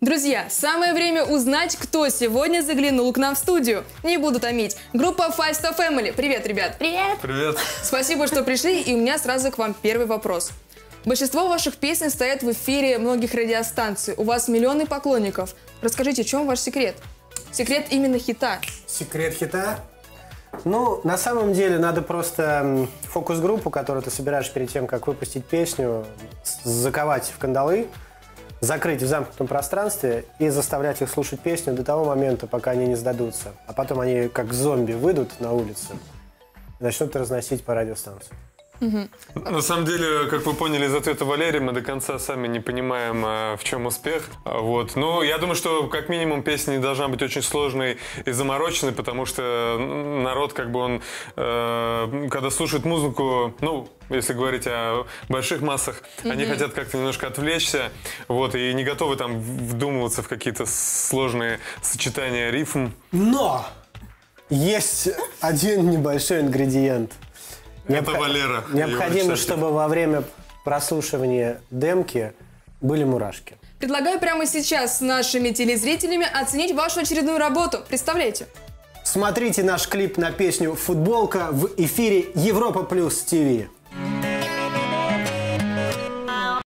Друзья, самое время узнать, кто сегодня заглянул к нам в студию. Не буду томить. Группа Five Star Family. Привет, ребят. Привет. Привет. Спасибо, что пришли, и у меня сразу к вам первый вопрос. Большинство ваших песен стоят в эфире многих радиостанций. У вас миллионы поклонников. Расскажите, в чем ваш секрет? Секрет именно хита. Секрет хита? Ну, на самом деле, надо просто фокус-группу, которую ты собираешь перед тем, как выпустить песню, заковать в кандалы, закрыть в замкнутом пространстве и заставлять их слушать песню до того момента, пока они не сдадутся. А потом они, как зомби, выйдут на улицу и начнут разносить по радиостанции. На самом деле, как вы поняли из ответа Валерия, мы до конца сами не понимаем, а, в чем успех. А, Вот. Но я думаю, что как минимум песня не должна быть очень сложной и замороченной, потому что народ, как бы он, э, когда слушает музыку, ну, если говорить о больших массах, они хотят как-то немножко отвлечься, вот, и не готовы там вдумываться в какие-то сложные сочетания рифм. Но есть один небольшой ингредиент. Это Валера. Необходимо, чтобы во время прослушивания демки были мурашки. Предлагаю прямо сейчас с нашими телезрителями оценить вашу очередную работу. Представляете? Смотрите наш клип на песню «Футболка» в эфире Европа Плюс ТВ.